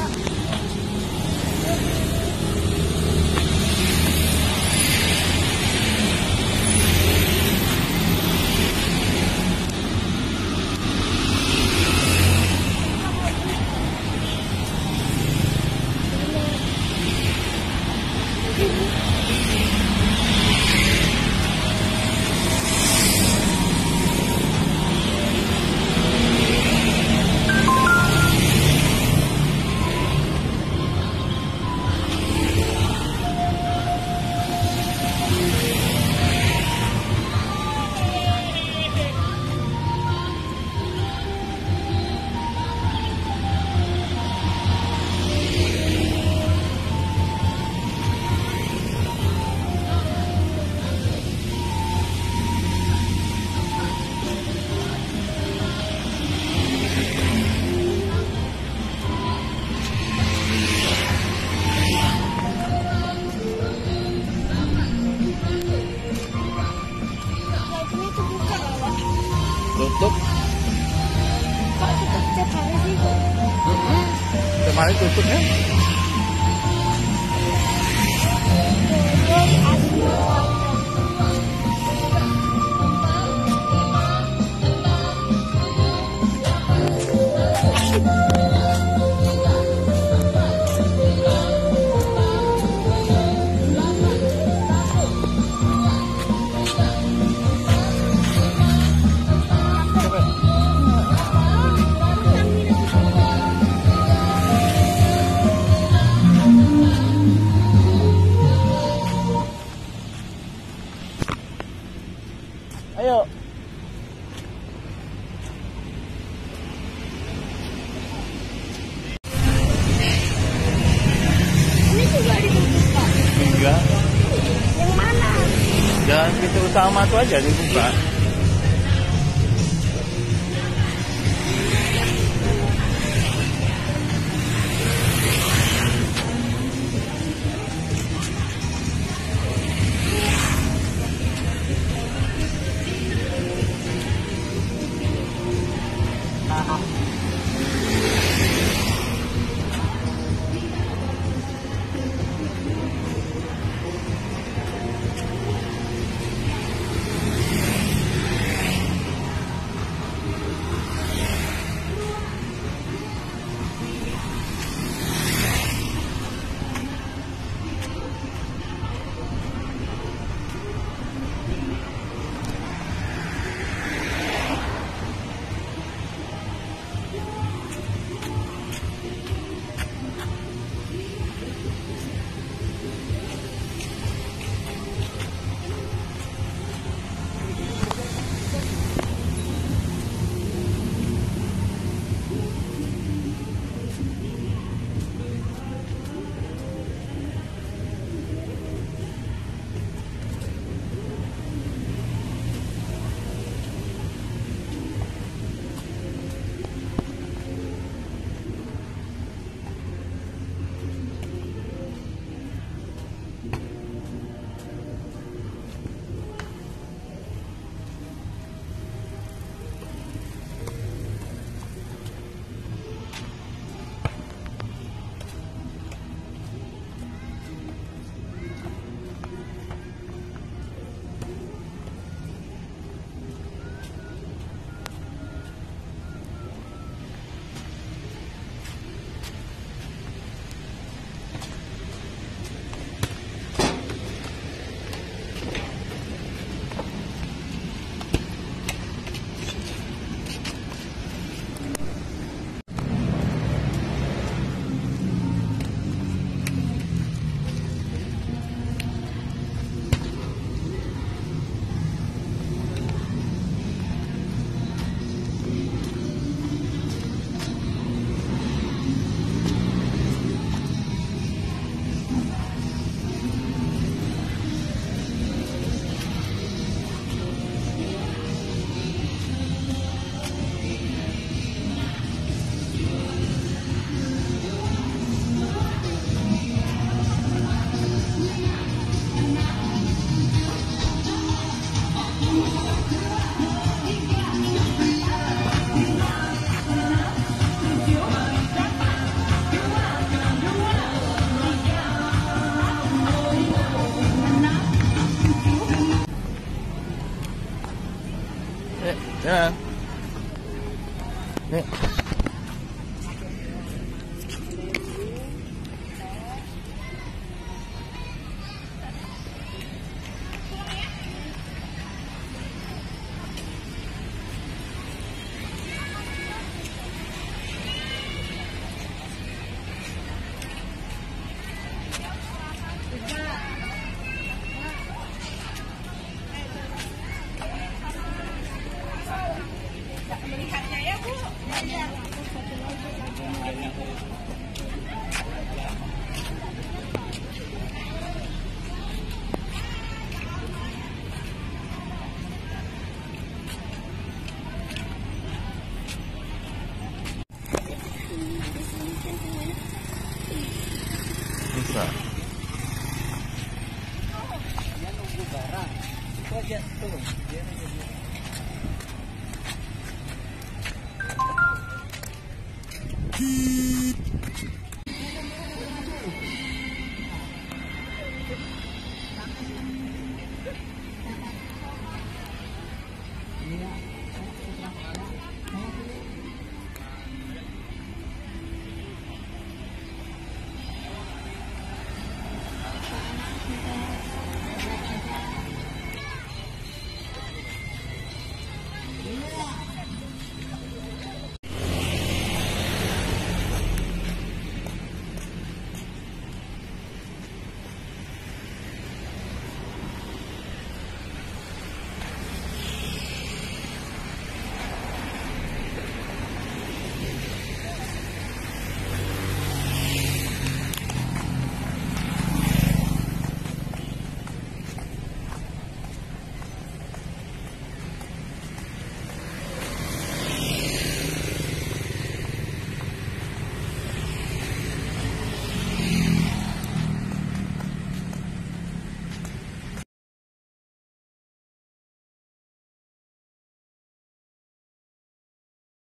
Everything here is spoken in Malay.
Yeah. tutup tutup cepatnya sih cepatnya tutupnya utama tuh aja dibuka. 哎，对啊，哎。ni dia nunggu barang. Kau dia tu. Dia nunggu.